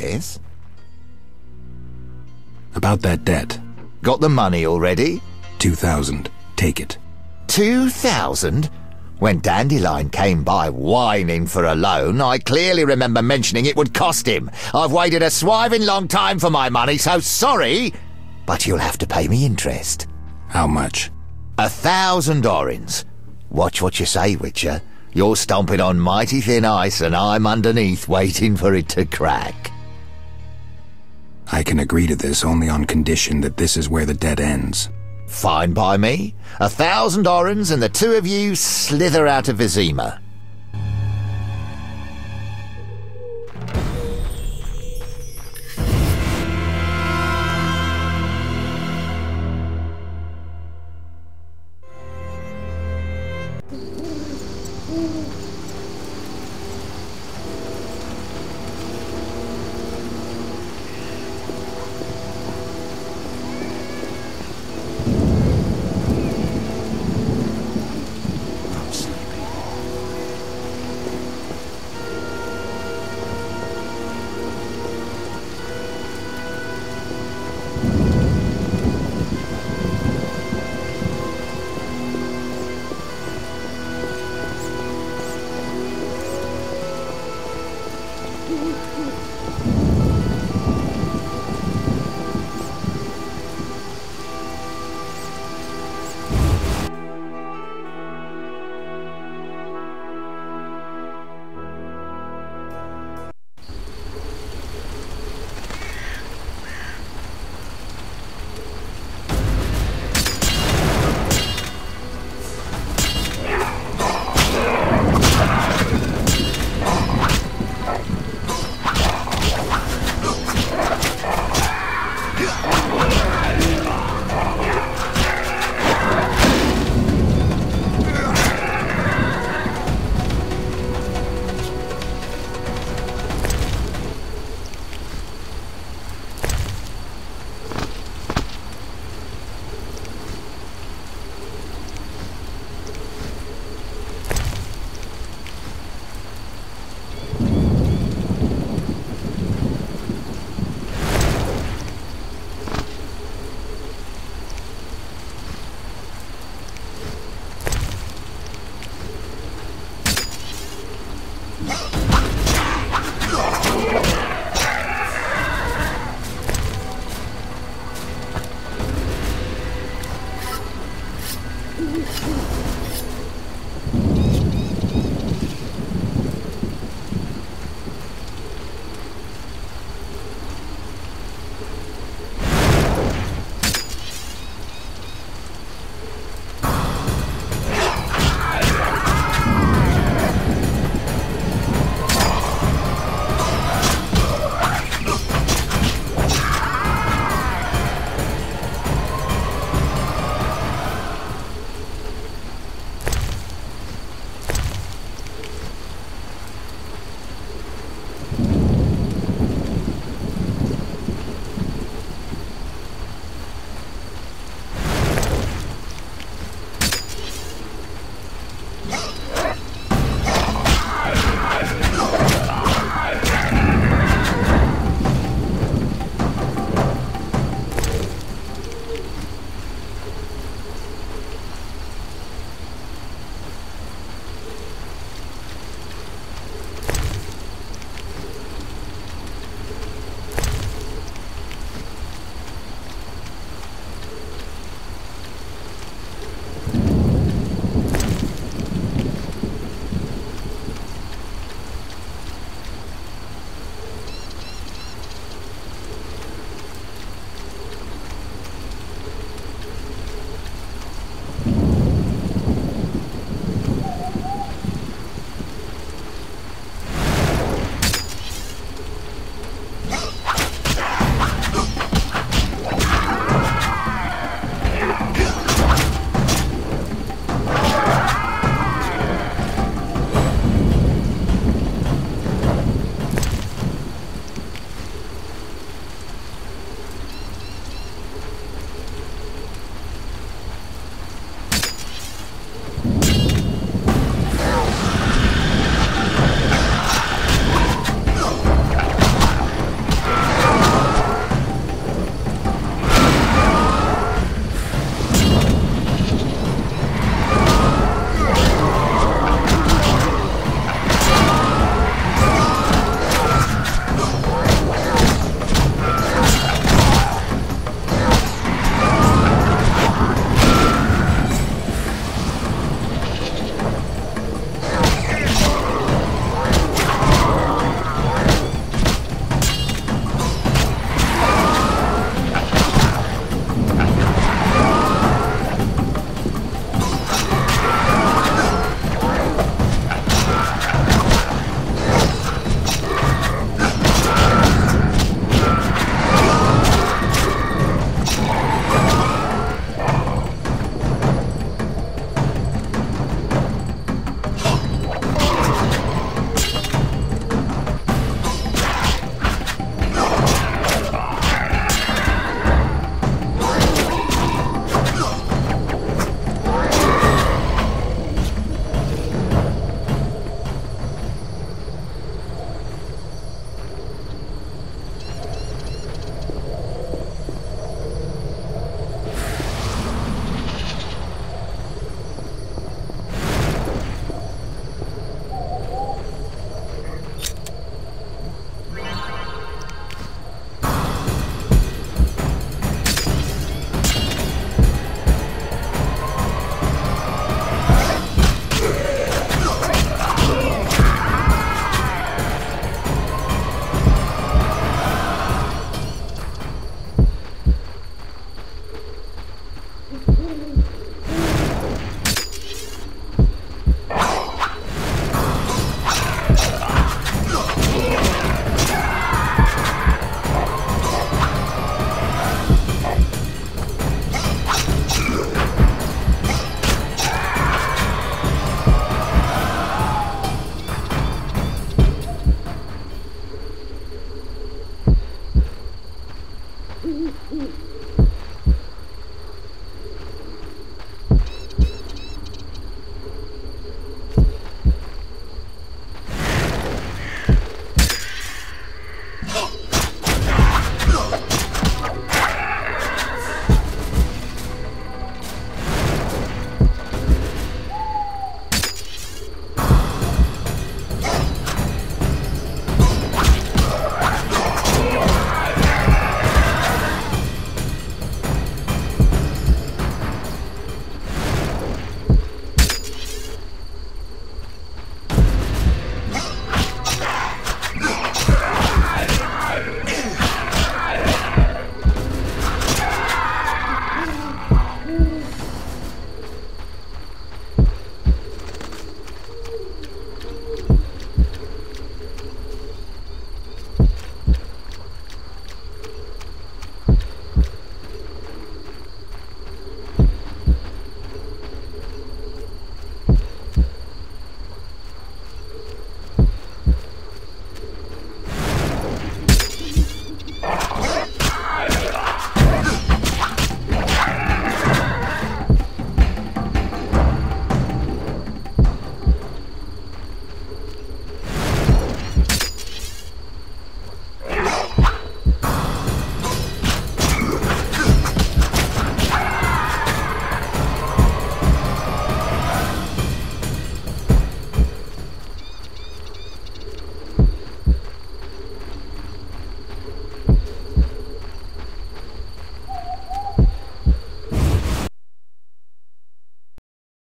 this. About that debt. Got the money already? Two thousand. Take it. Two thousand? When Dandelion came by whining for a loan, I clearly remember mentioning it would cost him. I've waited a swiving long time for my money, so sorry, but you'll have to pay me interest. How much? A thousand orens. Watch what you say, Witcher. You're stomping on mighty thin ice and I'm underneath waiting for it to crack. I can agree to this only on condition that this is where the dead ends. Fine by me. A thousand orens and the two of you slither out of Vizima.